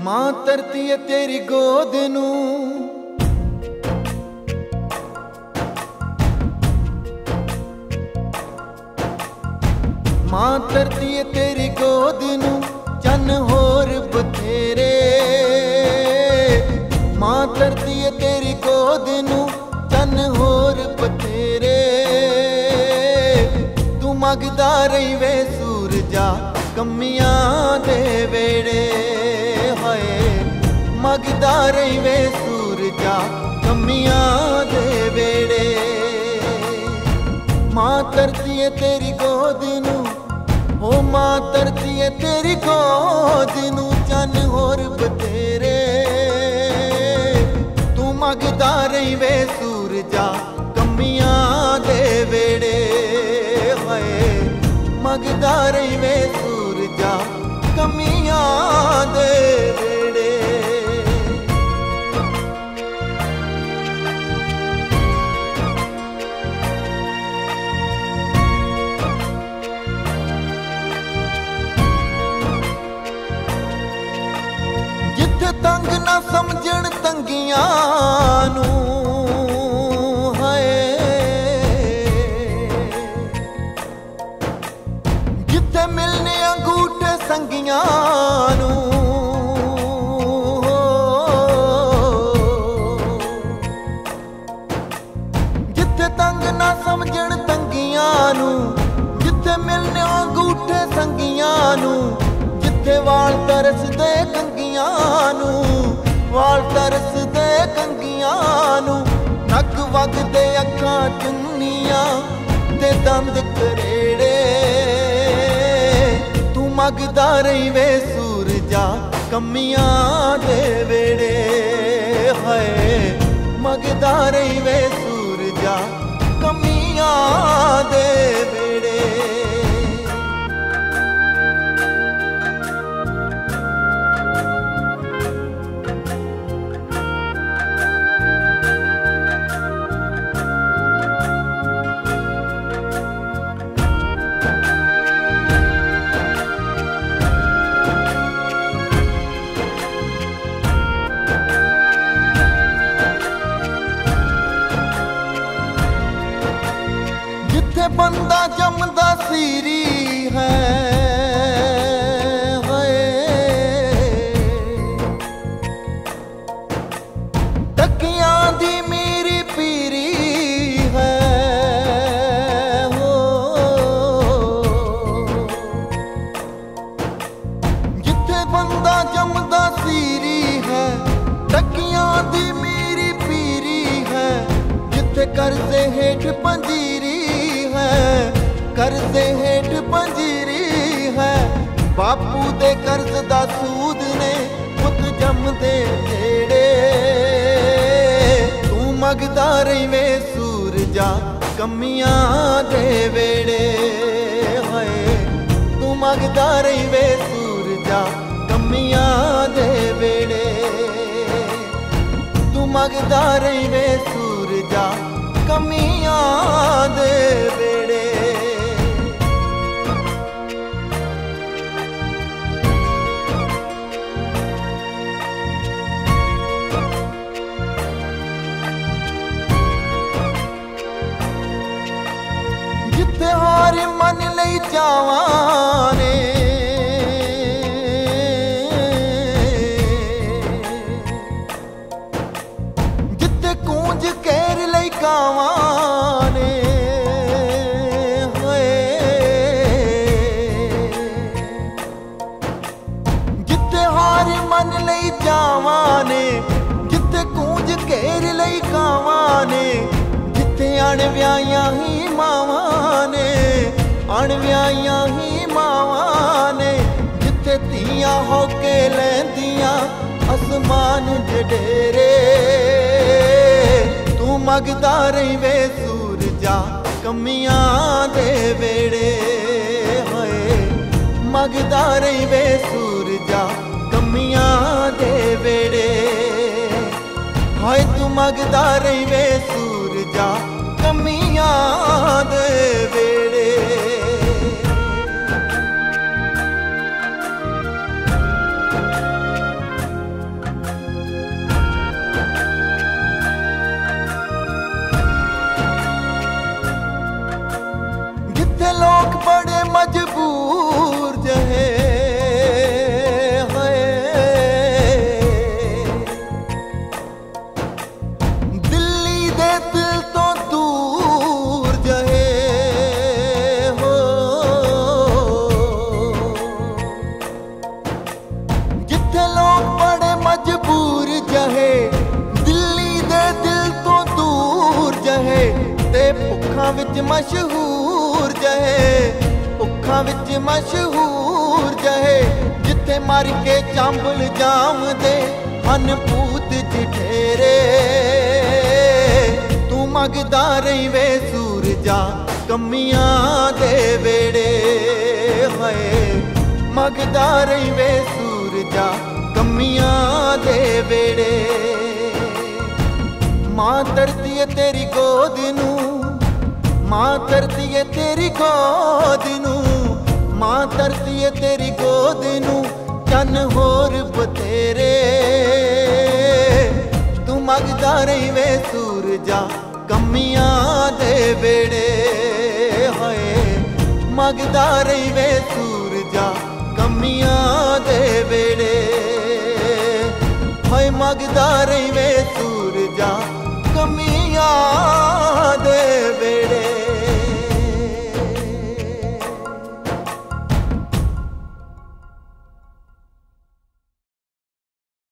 ਮਾਂ ਧਰਤੀ ਏ ਤੇਰੀ ਗੋਦ ਨੂੰ। ਮਾਂ ਧਰਤੀ ਏ ਤੇਰੀ ਗੋਦ ਨੂੰ, ਚੰਨ ਹੋਰ ਬਥੇਰੇ। ਮਾਂ ਧਰਤੀ ਏ ਤੇਰੀ ਗੋਦ ਨੂੰ, ਚੰਨ ਹੋਰ ਬਥੇਰੇ। ਤੂੰ ਮੰਗਦਾ ਰਹੀ ਵੇ ਸੂਰਜਾ, ਕੰਮੀਆਂ ਦੇ ਵੇੜੇ। ਮੰਗਦਾ ਰਹੀ ਵੇ ਸੂਰਜਾ ਕਮੀਆਂ ਦੇ ਵੇੜੇ। ਮਾਂ ਧਰਤੀ ਏ ਤੇਰੀ ਗੋਦ ਨੂੰ ਓ ਮਾਂ ਧਰਤੀ ਏ ਤੇਰੀ ਗੋਦ ਨੂੰ, ਚੰਨ ਹੋਰ ਬਤੇਰੇ ਤੂੰ ਮੰਗਦਾ ਰਹੀ ਵੇ ਸੂਰਜਾ ਕਮੀਆਂ ਦੇ ਵੇੜੇ। ਹਾਏ, ਮੰਗਦਾ ਰਹੀ ਵੇ ਸੂਰਜਾ ਕਮੀਆਂ ਦੇ ਦੰਦ ਕਰੇੜੇ ਤੂੰ ਮੰਗਦਾ ਰਹੀ ਵੇ ਸੂਰਜਾ ਕਮੀਆਂ ਦੇ ਵੇੜੇ। ਹਾਏ, ਮੰਗਦਾ ਰਹੀ ਵੇ ਸੂਰਜਾ ਕਮੀਆਂ ਦੇ ਵੇੜੇ। ਜਿੱਥੇ ਬੰਦਾ ਜੰਮਦਾ ਸੀਰੀ ਹੈ, ਹਾਏ। ਟੱਕੀਆਂ ਦੀ ਮੇਰੀ ਪੀਰੀ ਹੈ, ਹੋ। ਜਿੱਥੇ ਬੰਦਾ ਜੰਮਦਾ ਸੀਰੀ ਹੈ ਟੱਕੀਆਂ ਦੀ ਮੇਰੀ ਪੀਰੀ ਹੈ, ਜਿੱਥੇ ਕਰਜ਼ੇ ਹੇਠ ਪੰਜੀਰੀ ਕਰਜ਼ੇ ਹੇਠ ਪੰਜੀਰੀ ਹੈ। ਬਾਪੂ ਦੇ ਕਰਜ਼ ਦਾ ਸੂਦ ਨੇ ਪੁੱਤ ਜੰਮਦੇ ਜਿਹੜੇ ਤੂੰ ਮੰਗਦਾ ਰਹੀ ਵੇ ਸੂਰਜਾ ਕਮੀਆਂ ਦੇ ਵੇੜੇ। ਹਾਏ, ਤੂੰ ਮੰਗਦਾ ਰਹੀ ਵੇ ਸੂਰਜਾ ਕਮੀਆਂ ਦੇ ਵੇੜੇ। ਤੂੰ ਮੰਗਦਾ ਰਹੀ ਸੂਰਜਾ ਕਮੀਆਂ ਦੇ ਵੇੜੇ। ਕਾਵਾਂ ਨੇ। ਜਿੱਥੇ ਹਾਰ ਮੰਨ ਲਈ ਜਾਵਾਂ ਨੇ। ਜਿੱਥੇ ਕੂੰਜ ਘੇਰ ਲਈ ਕਾਵਾਂ ਨੇ। ਜਿੱਥੇ ਅਣ ਵਿਆਹੀਆਂ ਹੀ ਮਾਵਾਂ ਨੇ। ਅਣਵਿਆਈਆਂ ਹੀ ਮਾਵਾਂ ਨੇ, ਜਿੱਥੇ ਧੀਆਂ ਹੋ ਕੇ ਲੈਂਦੀਆਂ ਅਸਮਾਨ ਜਡੇਰੇ ਤੂੰ ਮੰਗਦਾ ਰਹੀ ਵੇ ਸੂਰਜਾ ਕਮੀਆਂ ਦੇ ਵੇੜੇ ਹਾਏ। ਮੰਗਦਾ ਰਹੀ ਵੇ ਸੂਰਜਾ ਕਮੀਆਂ ਦੇ ਵੇੜੇ ਹਾਏ, ਤੂੰ ਮੰਗਦਾ ਰਹੀ ਵੇ ਸੂਰਜਾ ਕਮੀਆਂ ਦੇ ਉੱਖਾਂ ਵਿੱਚ ਮਸ਼ਹੂਰ ਜਹੇ, ਉੱਖਾਂ ਵਿੱਚ ਮਸ਼ਹੂਰ ਜਹੇ, ਜਿੱਥੇ ਮਰ ਕੇ ਚਾਂਬਲ ਜਾਮਦੇ ਹਨ ਭੂਤ ਜਿਠੇਰੇ ਤੂੰ ਮਗਦਾ ਰਹੀ ਵੇ ਸੂਰਜਾ, ਕਮੀਆਂ ਦੇ ਵੇੜੇ, ਹਾਏ। ਮਗਦਾ ਰਹੀ ਵੇ ਸੂਰਜਾ, ਕਮੀਆਂ ਦੇ ਵੇੜੇ। ਮਾਂ ਧਰਤੀ ਏ ਤੇਰੀ ਗੋਦ ਨੂੰ ਮਾਂ ਧਰਤੀ ਏ ਤੇਰੀ ਗੋਦ ਨੂੰ, ਮਾਂ ਧਰਤੀ ਏ ਤੇਰੀ ਗੋਦ ਨੂੰ ਚੰਨ ਹੋਰ ਬਤੇਰੇ ਤੂੰ ਮਗਦਾ ਰਹੀ ਵੇ ਸੂਰਜਾ ਕਮੀਆਂ ਦੇ ਵੇੜੇ, ਹੋਏ। ਮਗਦਾ ਰਹੀ ਵੇ ਸੂਰਜਾ ਕਮੀਆਂ ਦੇ ਵੇੜੇ। ਹੋਏ, ਮਗਦਾ ਰਹੀ ਵੇ